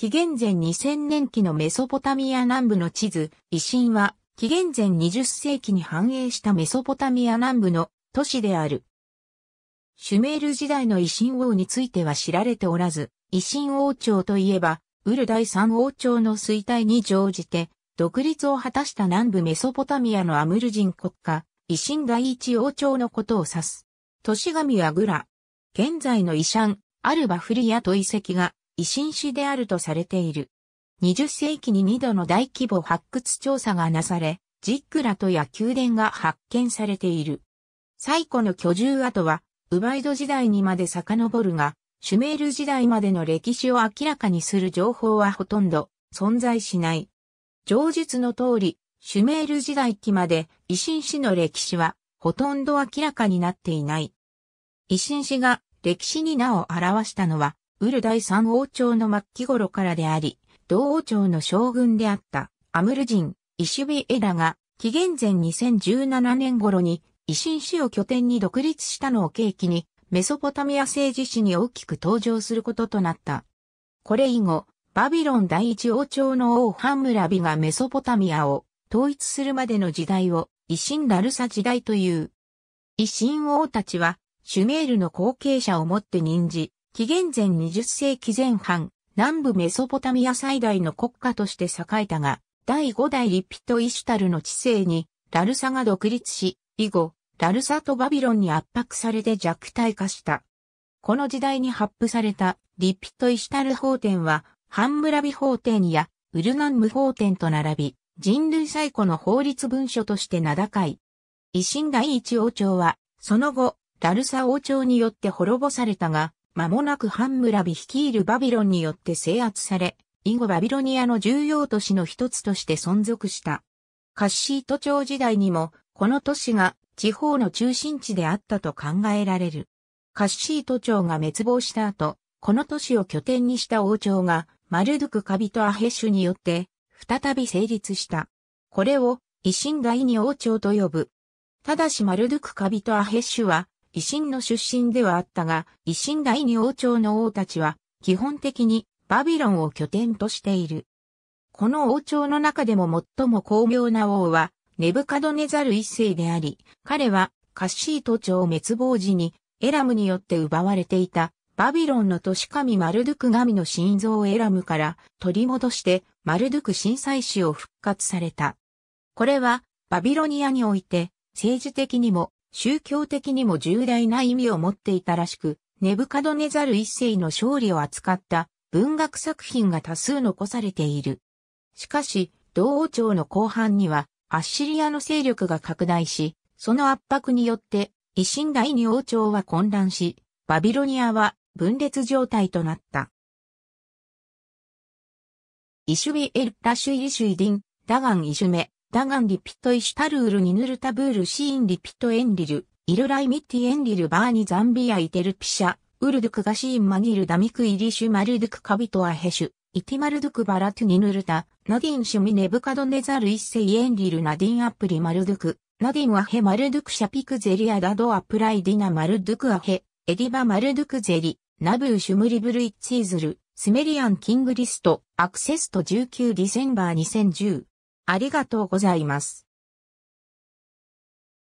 紀元前2000年期のメソポタミア南部の地図、維新は、紀元前20世紀に繁栄したメソポタミア南部の都市である。シュメール時代の維新王については知られておらず、維新王朝といえば、ウル第三王朝の衰退に乗じて、独立を果たした南部メソポタミアのアムル人国家、維新第一王朝のことを指す。都市神はグラ。現在のイシャン、アルバフリアと遺跡が維新史であるとされている。20世紀に2度の大規模発掘調査がなされ、ジックラトや宮殿が発見されている。最古の居住跡は、ウバイド時代にまで遡るが、シュメール時代までの歴史を明らかにする情報はほとんど存在しない。上述の通り、シュメール時代期まで維新史の歴史はほとんど明らかになっていない。維新史が歴史に名を表したのは、ウル第三王朝の末期頃からであり、同王朝の将軍であったアムル人、イシュビエラが紀元前2017年頃に維新史を拠点に独立したのを契機にメソポタミア政治史に大きく登場することとなった。これ以後、バビロン第一王朝の王ハンムラビがメソポタミアを統一するまでの時代を維新ラルサ時代という。維新王たちはシュメールの後継者をもって任じ、紀元前20世紀前半、南部メソポタミア最大の国家として栄えたが、第5代リピト・イシュタルの治世に、ラルサが独立し、以後、ラルサとバビロンに圧迫されて弱体化した。この時代に発布されたリピト・イシュタル法典は、ハンムラビ法典やウルナンム法典と並び、人類最古の法律文書として名高い。維新第一王朝は、その後、ラルサ王朝によって滅ぼされたが、間もなくハンムラビ率いるバビロンによって制圧され、以後バビロニアの重要都市の一つとして存続した。カッシート朝時代にも、この都市が地方の中心地であったと考えられる。カッシート朝が滅亡した後、この都市を拠点にした王朝がマルドゥクカビトアヘッシュによって再び成立した。これを維新第二王朝と呼ぶ。ただしマルドゥクカビトアヘッシュは維新の出身ではあったが、維新第二王朝の王たちは基本的にバビロンを拠点としている。この王朝の中でも最も巧妙な王はネブカドネザル一世であり、彼はカッシート朝滅亡時にエラムによって奪われていたバビロンの都市神マルドゥク神の心臓をエラムから取り戻してマルドゥク震災史を復活された。これはバビロニアにおいて政治的にも宗教的にも重大な意味を持っていたらしく、ネブカドネザル一世の勝利を扱った文学作品が多数残されている。しかし、同王朝の後半にはアッシリアの勢力が拡大し、その圧迫によって維新第二王朝は混乱し、バビロニアは分裂状態となった。イシュビエル・ラシュイリシュイディン、ダガン・イシュメ、ダガン・リピット・イシュタルール・ニヌルタブール・シーン・リピット・エンリル、イルライ・ミッティ・エンリル・バーニ・ザンビア・イテル・ピシャ、ウルドゥク・ガシーン・マギル・ダミク・イリシュ・マルドゥク・カビト・アヘシュ、イティマルドゥク・バラトゥ・ニヌルタ、ナディン・シュミ・ネブカドネザル・イッセイ・エンリル・ナディン・アプリ・マルドゥク、ナディン・アヘ・マルドゥク・シャピク・ゼリア・ダド・アプライ・ディナ・マルドゥク・アヘ、エディバ・マルドゥク・ゼリ、ナブーシュムリブルイッツィーズル、スメリアンキングリスト、アクセスト19ディセンバー2010。ありがとうございます。